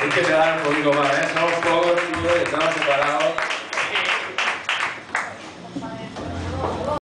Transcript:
Hay que pegar un poquito más, ¿eh? Somos pocos, tío, estamos separados.